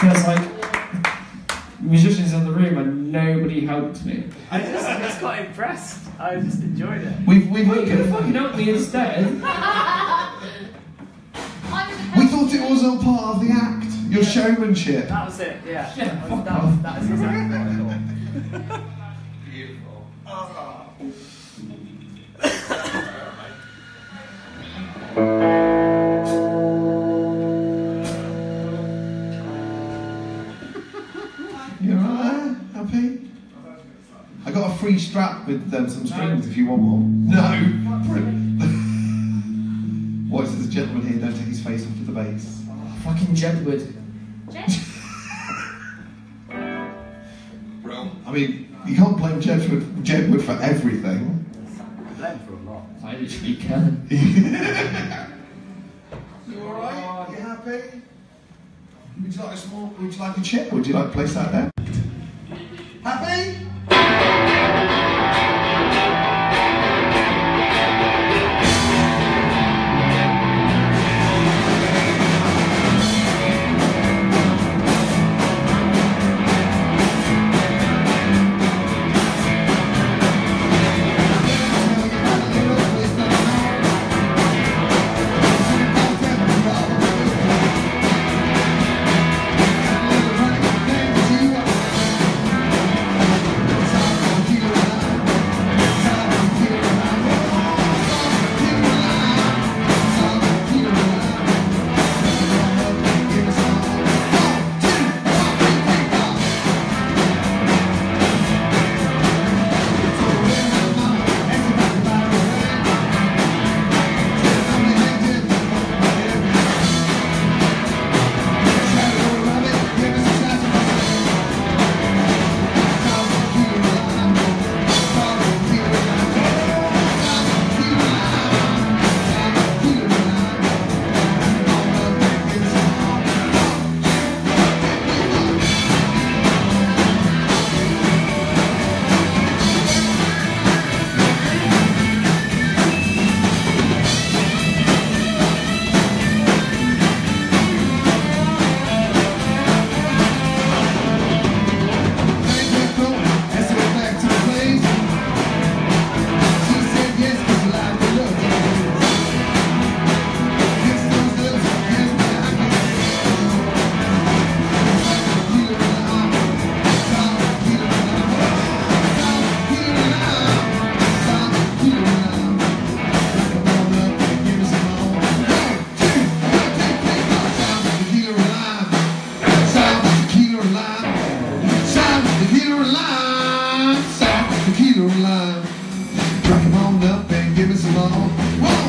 Because like musicians in the room and nobody helped me. I just I was quite impressed. I just enjoyed it. We've we've well, you could have fucking helped me instead. we thought it was all part of the act. Your yeah. showmanship. That was it. Yeah. yeah that, was, that, was, that is exactly. Free strap with um, some strings if you want one. No! what is this gentleman here? Don't take his face off to the bass. fucking Jedward. Bro. I mean, you can't blame Jedward, Jedward for everything. Blame for a lot. I literally can. You alright? You happy? Would you like a small, would you like a chip? Would you like to place that there? Happy? Drink 'em on up and give us more. Whoa!